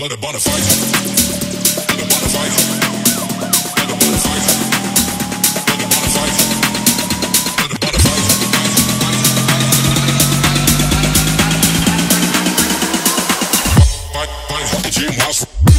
Let it bonfire. Let it House.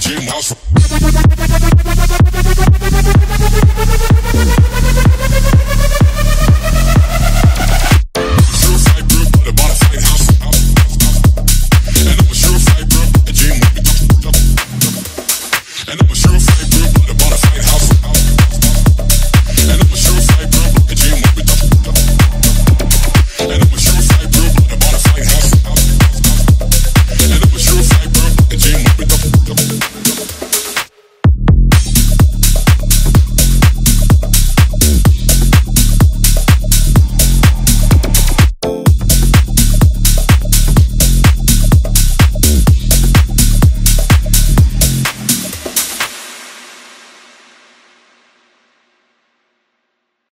Jim House.